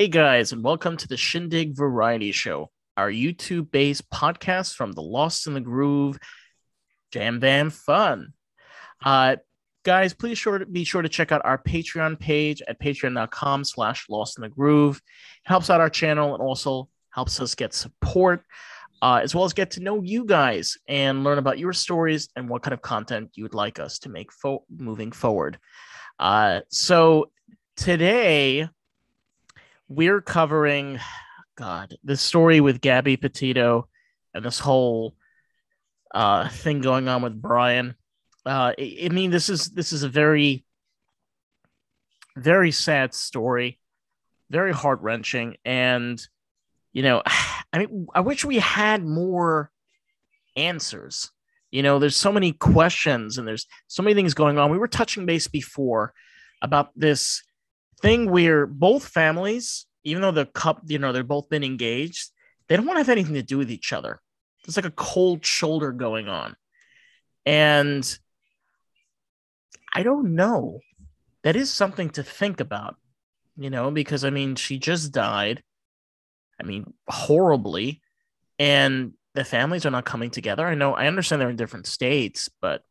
Hey guys, and welcome to the Shindig Variety Show, our YouTube based podcast from the Lost in the Groove Jam Bam Fun. Uh, guys, please sure to be sure to check out our Patreon page at patreon.com slash lost in the groove. It helps out our channel and also helps us get support, uh, as well as get to know you guys and learn about your stories and what kind of content you would like us to make fo- moving forward. Uh, so today we're covering God, this story with Gabby Petito and this whole uh, thing going on with Brian. Uh, I, I mean, this is this is a very, very sad story, very heart wrenching, and you know, I mean, I wish we had more answers. You know, there's so many questions and there's so many things going on. We were touching base before about this thing where both families, even though the cup, you know, they're both been engaged, they don't want to have anything to do with each other. There's like a cold shoulder going on. And I don't know. That is something to think about, you know, because I mean, she just died. I mean, horribly. And the families are not coming together. I know, I understand they're in different states, but.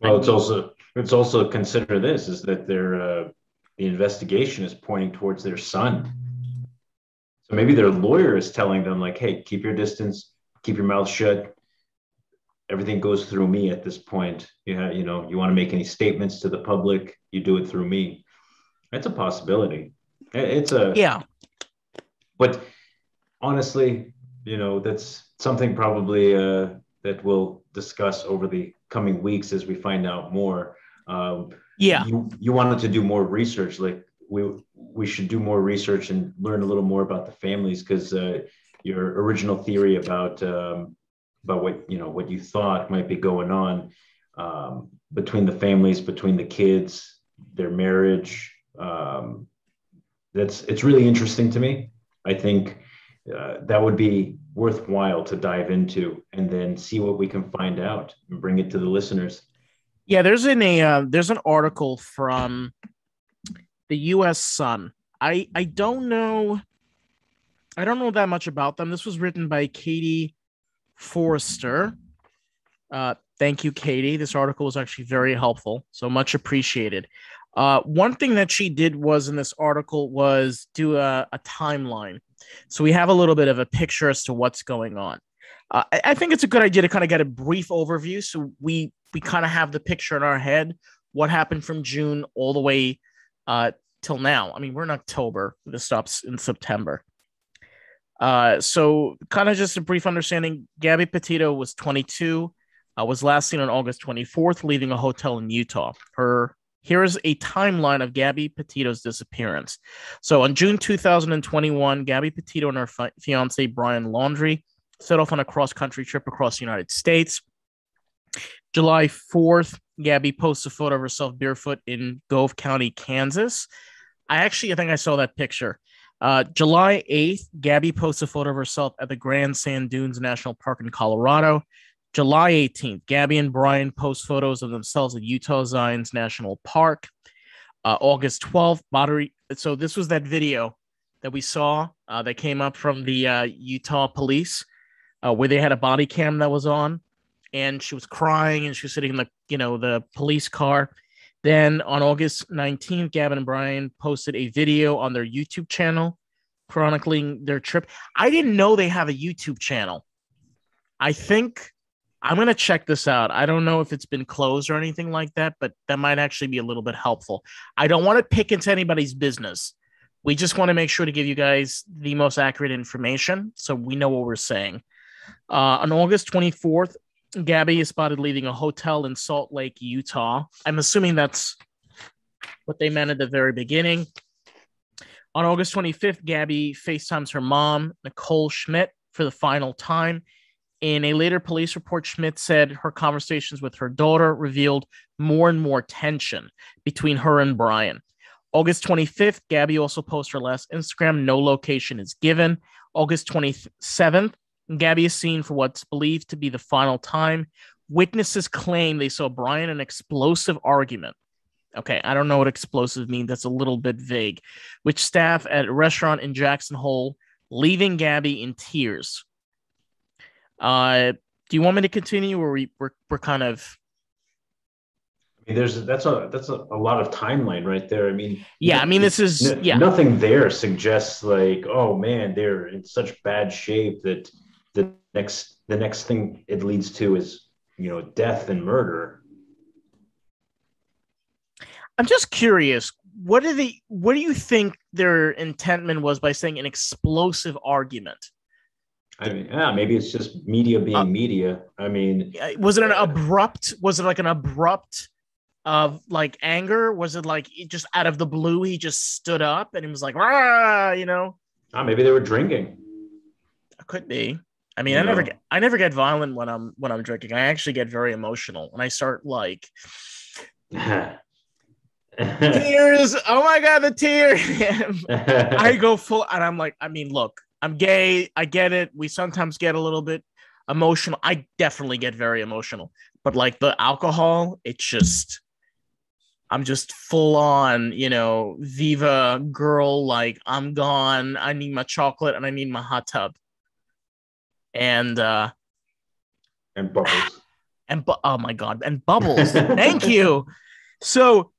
Well, I it's also, it's also consider this is that they're, uh, the investigation is pointing towards their son. So maybe their lawyer is telling them, like, hey, keep your distance, keep your mouth shut. Everything goes through me at this point. You, have, you know, you want to make any statements to the public, you do it through me. That's a possibility. It's a yeah. But honestly, you know, that's something probably uh, that we'll discuss over the coming weeks as we find out more. Um, yeah, you you wanted to do more research, like we we should do more research and learn a little more about the families because uh, your original theory about um, about what you know what you thought might be going on um, between the families, between the kids, their marriage. Um, that's it's really interesting to me. I think uh, that would be worthwhile to dive into and then see what we can find out and bring it to the listeners. Yeah, there's an a uh, there's an article from the U.S. Sun. I I don't know I don't know that much about them. This was written by Katie Forrester. Uh, thank you, Katie. This article was actually very helpful, so much appreciated. Uh, one thing that she did was in this article was do a, a timeline, so we have a little bit of a picture as to what's going on. Uh, I, think it's a good idea to kind of get a brief overview, so we we kind of have the picture in our head what happened from June all the way uh, till now. I mean, we're in October. This stops in September. Uh, so, kind of just a brief understanding Gabby Petito was 22, uh, was last seen on August 24th, leaving a hotel in Utah. Her here is a timeline of Gabby Petito's disappearance. So, on June 2021, Gabby Petito and her fi- fiance Brian Laundrie set off on a cross country trip across the United States. July 4th, Gabby posts a photo of herself barefoot in Gove County, Kansas. I actually, I think I saw that picture. Uh, July 8th, Gabby posts a photo of herself at the Grand Sand Dunes National Park in Colorado. July 18th, Gabby and Brian post photos of themselves at Utah Zions National Park. Uh, August 12th, Battery. So, this was that video that we saw uh, that came up from the uh, Utah police uh, where they had a body cam that was on and she was crying and she was sitting in the, you know, the police car. Then on August 19th, Gabby and Brian posted a video on their YouTube channel chronicling their trip. I didn't know they have a YouTube channel. I think I'm going to check this out. I don't know if it's been closed or anything like that, but that might actually be a little bit helpful. I don't want to pick into anybody's business. We just want to make sure to give you guys the most accurate information so we know what we're saying. Uh, on August 24th, Gabby is spotted leaving a hotel in Salt Lake, Utah. I'm assuming that's what they meant at the very beginning. On August 25th, Gabby FaceTimes her mom, Nicole Schmidt, for the final time. In a later police report, Schmidt said her conversations with her daughter revealed more and more tension between her and Brian. August 25th, Gabby also posts her last Instagram, no location is given. August 27th, Gabby is seen for what's believed to be the final time. Witnesses claim they saw Brian in an explosive argument Okay, I don't know what explosive means. That's a little bit vague. Which staff at a restaurant in Jackson Hole, leaving Gabby in tears. Uh, do you want me to continue, or we, we're we're kind of I mean, there's that's a that's a, a lot of timeline right there. I mean, yeah, I mean this is yeah. nothing there suggests like, oh man, they're in such bad shape that the next the next thing it leads to is you know death and murder. I'm just curious. What do they? What do you think their intentment was by saying an explosive argument? I mean, yeah, maybe it's just media being Uh, media. I mean, Uh, Was it an abrupt? Was it like an abrupt of like anger? Was it like it just out of the blue he just stood up and he was like, Rah! you know? ah, maybe they were drinking. Could be. I mean, I never get I never get violent when I'm when I'm drinking. I actually get very emotional and I start like tears. Oh my god, the tear. I go full and I'm like, I mean, look, I'm gay. I get it. We sometimes get a little bit emotional. I definitely get very emotional. But like the alcohol, it's just I'm just full on, you know, Viva girl, like I'm gone. I need my chocolate and I need my hot tub. And uh and bubbles. and bu- oh my god, and bubbles. Thank you. So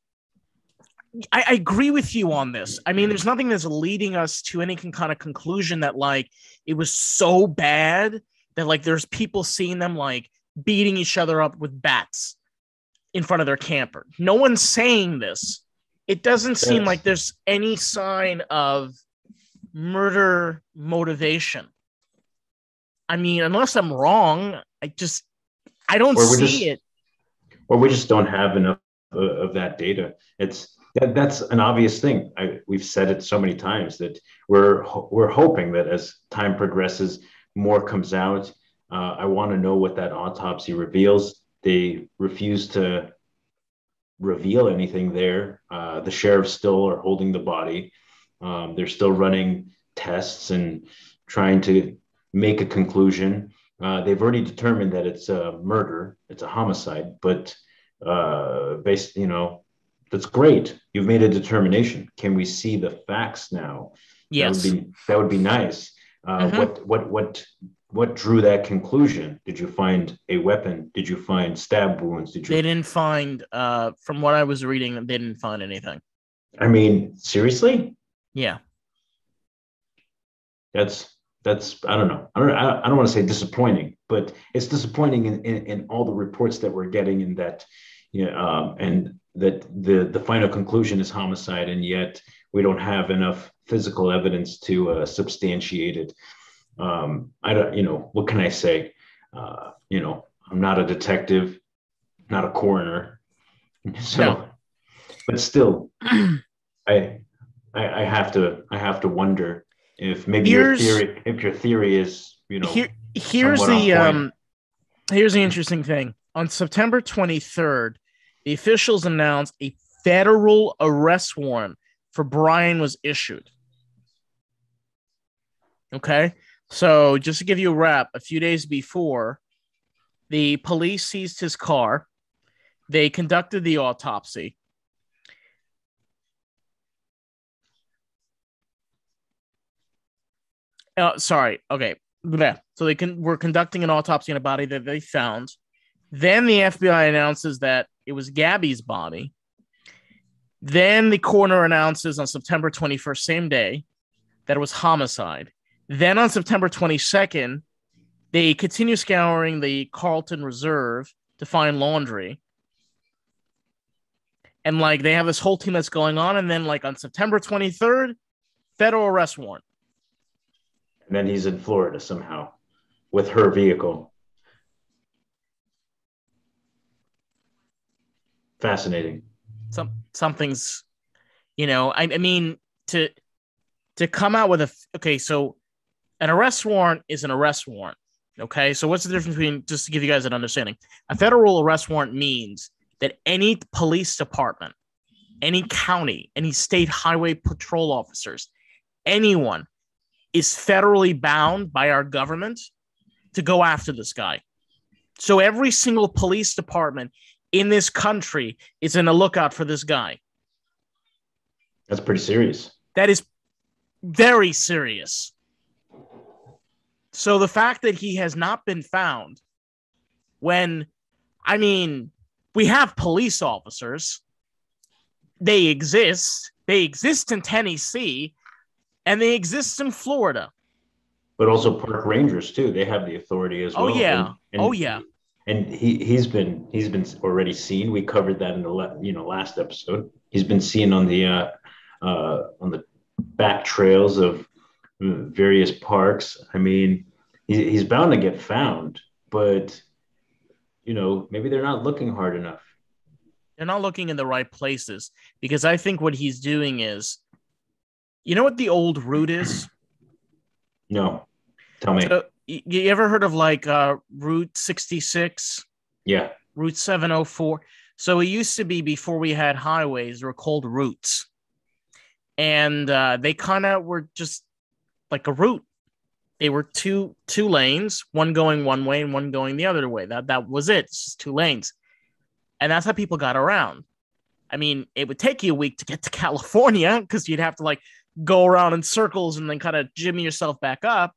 I, I agree with you on this. I mean, there's nothing that's leading us to any con- kind of conclusion that like it was so bad that like there's people seeing them like beating each other up with bats in front of their camper. No one's saying this. It doesn't seem Yes. like there's any sign of murder motivation. I mean, unless I'm wrong, I just I don't see just- it. or we just don't have enough of, of that data. It's that, that's an obvious thing. I, we've said it so many times that we're we're hoping that as time progresses, more comes out. Uh, I want to know what that autopsy reveals. They refuse to reveal anything there. Uh, the sheriffs still are holding the body. Um, they're still running tests and trying to make a conclusion. Uh, they've already determined that it's a murder, it's a homicide, but uh, based, you know, that's great. You've made a determination. Can we see the facts now? Yes. That would be that would be nice. Uh, Mhm. What what what what drew that conclusion? Did you find a weapon? Did you find stab wounds? Did you? They didn't find, uh, from what I was reading, they didn't find anything. I mean, seriously? Yeah. That's that's I don't know. I don't I don't want to say disappointing, but it's disappointing in, in, in all the reports that we're getting in that you know, um, and that the the final conclusion is homicide, and yet we don't have enough physical evidence to uh, substantiate it. Um, I don't, you know, what can I say? Uh, you know, I'm not a detective, not a coroner, so, No. but still, I, I I have to I have to wonder if maybe Here's- your theory if your theory is you know Here, here's the um, here's the interesting thing. On September 23rd, the officials announced a federal arrest warrant for Brian was issued. Okay, so just to give you a wrap, a few days before, the police seized his car. They conducted the autopsy. Uh, sorry. Okay. So they can were conducting an autopsy on a body that they found. Then the FBI announces that it was Gabby's body. Then the coroner announces on September 21st, same day, that it was homicide. Then on September 22nd, they continue scouring the Carlton Reserve to find Laundrie. And like they have this whole team that's going on. And then, like on September 23rd, federal arrest warrant. And then he's in Florida somehow with her vehicle. Fascinating. some something's you know I, I mean to to come out with a okay so an arrest warrant is an arrest warrant okay so what's the difference between just to give you guys an understanding a federal arrest warrant means that any police department any county any state highway patrol officers anyone is federally bound by our government to go after this guy so every single police department in this country is in a lookout for this guy. That's pretty serious. That is very serious. So the fact that he has not been found when, I mean, we have police officers, they exist, they exist in Tennessee, and they exist in Florida. But also park rangers too. They have the authority as well. Oh yeah. And- and- oh yeah. and he he's been he's been already seen. We covered that in the you know last episode. He's been seen on the uh, uh, on the back trails of various parks. I mean, he, he's bound to get found, but you know maybe they're not looking hard enough. They're not looking in the right places because I think what he's doing is, you know what the old route is? No, tell me. So, you ever heard of like uh, Route 66, yeah, Route 704? So it used to be before we had highways, they were called routes. And uh, they kind of were just like a route. They were two two lanes, one going one way and one going the other way. That that was it. It's just two lanes. And that's how people got around. I mean, it would take you a week to get to California because you'd have to like go around in circles and then kind of jimmy yourself back up.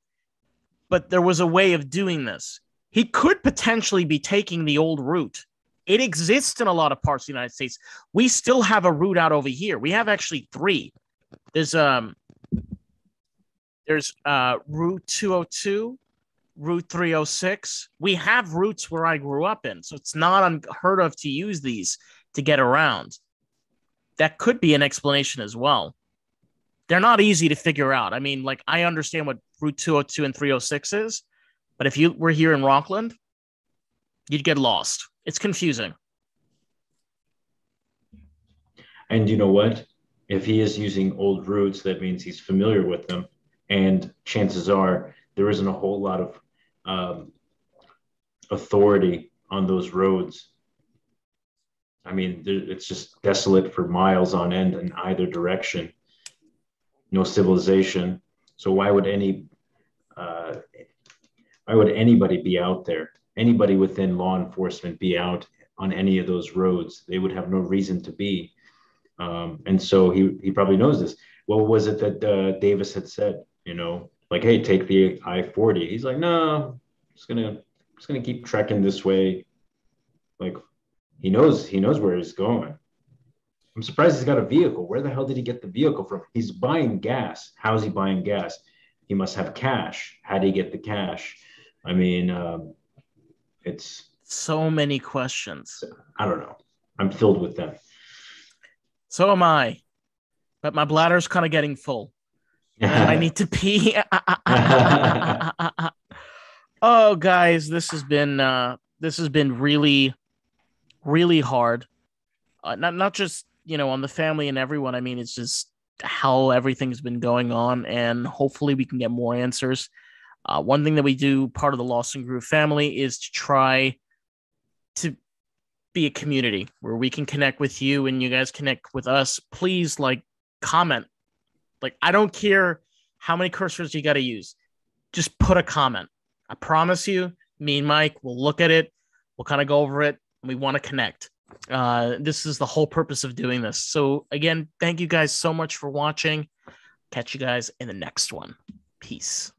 But there was a way of doing this. He could potentially be taking the old route. It exists in a lot of parts of the United States. We still have a route out over here. We have actually three. There's um there's uh Route 202, Route 306. We have routes where I grew up in, so it's not unheard of to use these to get around. That could be an explanation as well. They're not easy to figure out. I mean, like I understand what Route 202 and 306 is, but if you were here in Rockland, you'd get lost. It's confusing. and you know what? If he is using old routes, that means he's familiar with them, and chances are there isn't a whole lot of um, authority on those roads. I mean, it's just desolate for miles on end in either direction. No civilization. So why would any uh, why would anybody be out there? Anybody within law enforcement be out on any of those roads? They would have no reason to be. Um, and so he he probably knows this. What was it that uh, Davis had said? You know, like, hey, take the I forty. He's like, no, just gonna just gonna keep trekking this way. Like, he knows he knows where he's going. I'm surprised he's got a vehicle. Where the hell did he get the vehicle from? He's buying gas. How is he buying gas? He must have cash. How did he get the cash? I mean, um, it's So many questions. I don't know. I'm filled with them. So am I. But my bladder's kind of getting full. I need to pee. oh, guys, this has been uh, this has been really, really hard. Uh, not not just you know on the family and everyone. I mean, it's just how everything's been going on, and hopefully we can get more answers. Uh, one thing that we do, part of the and Groove family, is to try to be a community where we can connect with you and you guys connect with us. Please, like, comment. Like, I don't care how many cursors you got to use. Just put a comment. I promise you, me and Mike will look at it. We'll kind of go over it. And we want to connect. Uh, this is the whole purpose of doing this. So, again, thank you guys so much for watching. Catch you guys in the next one. Peace.